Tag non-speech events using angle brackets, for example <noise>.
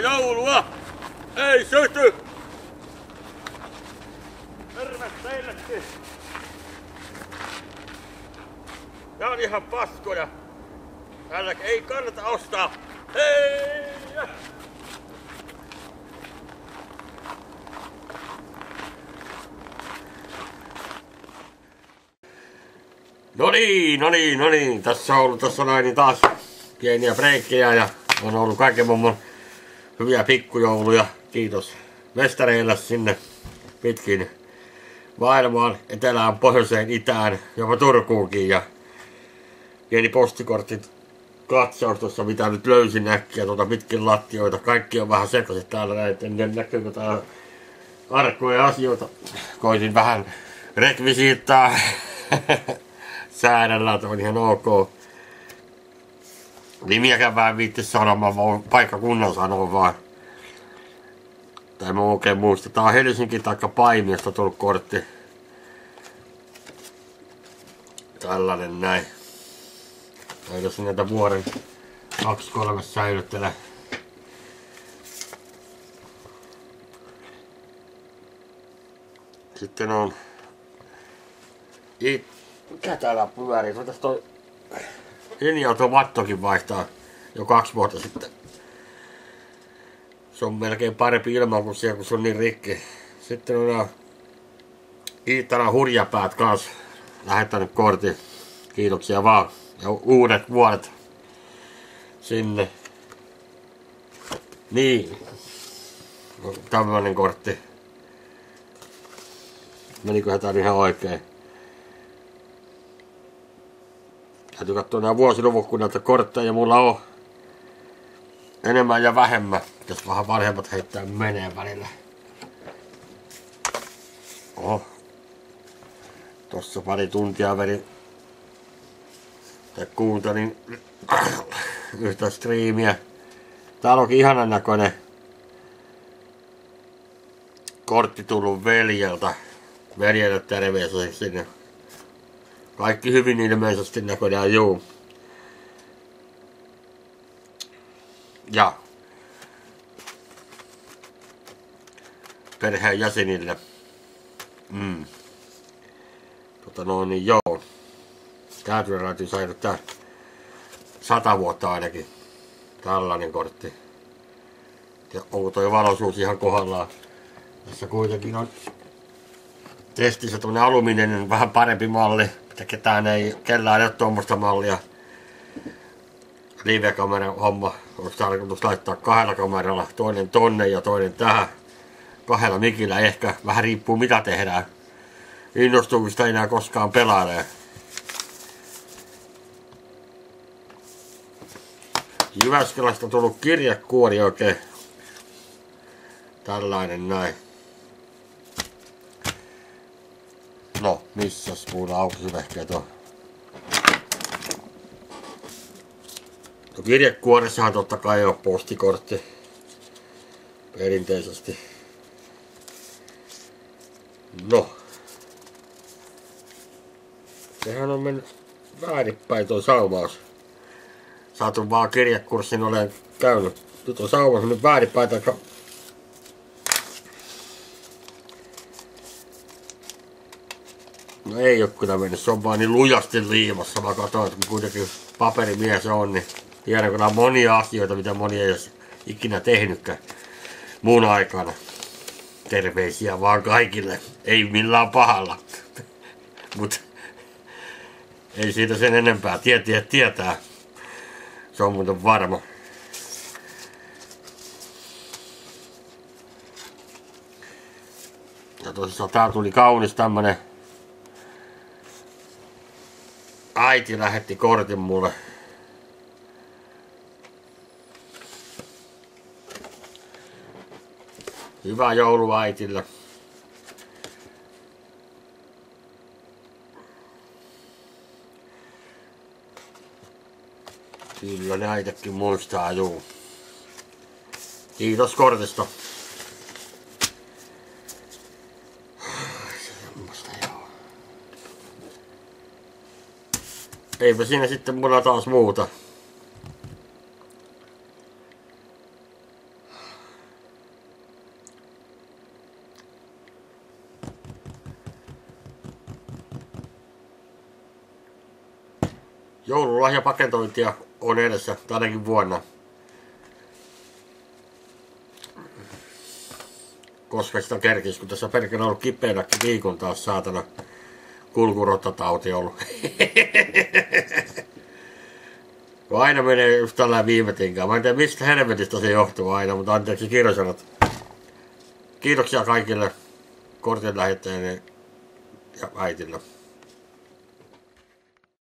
joulua! Ei syty! Terve teillekin! Nää on ihan paskoja. Tällä ei kannata ostaa. Hei! No niin, no niin, no niin. Tässä on ollut tässä näin taas pieniä breikkejä ja on ollut kaiken mummon hyviä pikkujouluja. Kiitos mestareille sinne pitkin maailmaan, etelään, pohjoiseen, itään, jopa Turkuunkin ja pieni postikortit katsaus tuossa, mitä nyt löysin äkkiä tuota pitkin lattioita. Kaikki on vähän sekaisin täällä näin, en tiedä näkyykö täällä arkkuja asioita. Koitin vähän rekvisiittaa <laughs> säädellä, että on ihan ok. Nimiäkään viitti sanomaan, vaan paikkakunnan sanoa vaan. Tai mä oikein muista. Tää on Helsinki taikka Paimiosta tullut kortti. Tällainen näin. Tai jos näitä vuoden 2-3 säilyttelee. Sitten on... It... Mikä täällä pyörii? Voitais toi... Linja-auto mattokin vaihtaa jo kaksi vuotta sitten. Se on melkein parempi ilman kuin siellä, kun se on niin rikki. Sitten on nämä Iittaran hurjapäät kans lähettänyt kortin. Kiitoksia vaan. Ja uudet vuodet sinne. Niin. No, tämmönen kortti. Meniköhän tää ihan oikein? Täytyy katsoa nämä vuosiluvut, kun näitä kortteja mulla on enemmän ja vähemmän. Jos vähän vanhemmat heittää menee välillä. Oho. Tossa pari tuntia veri tai kuuntelin <clears throat> yhtä striimiä. Täällä onkin ihanan näköinen kortti tullut veljeltä. Veljelle terveisiä sinne. Kaikki hyvin ilmeisesti näköjään juu. Ja perheen jäsenille. Mm. Tota noin, niin joo. Tää kyllä täytyy säilyttää sata vuotta ainakin. Tällainen kortti. Ja onko toi valoisuus ihan kohdallaan. Tässä kuitenkin on testissä tämmönen alumiininen vähän parempi malli. Että ketään ei, kellään ei ole tuommoista mallia. Live-kameran homma. Olisi tarkoitus laittaa kahdella kameralla. Toinen tonne ja toinen tähän. Kahdella mikillä ehkä. Vähän riippuu mitä tehdään. Innostuuko sitä enää koskaan pelailee. Jyväskylästä on tullut kirjekuori oikein. Tällainen näin. No, missäs mulla aukisivehkeet on? No kirjekuorissahan totta kai on postikortti. Perinteisesti. No. Sehän on mennyt väärinpäin tuo saumaus saatu vaan kirjekurssin olen käynyt. Nyt on sauva nyt väärinpäin No ei oo kyllä mennyt, se on vaan niin lujasti liimassa. Mä katsoin, että kuitenkin paperimies on, niin tiedän kyllä monia asioita, mitä moni ei ole ikinä tehnytkään muun aikana. Terveisiä vaan kaikille. Ei millään pahalla. <laughs> Mut ei siitä sen enempää. Tietää, tietää. Se on muuten varma. Ja tosissaan tää tuli kaunis tämmönen äiti lähetti kortin mulle. Hyvää joulua äitille. Kyllä näitäkin muistaa, juu. Kiitos kortista. eipä siinä sitten mulla taas muuta. joululahjapakentointia on edessä tänäkin vuonna. Koska sitä kerkis, kun tässä perkele on ollut kipeänäkin viikon taas saatana kulkurottatauti ollut. kun aina menee just tällä viime tinkaan. Mä en tiedä mistä helvetistä se johtuu aina, mutta anteeksi kirjosanat. Kiitoksia kaikille kortin lähettäjille ja äitille.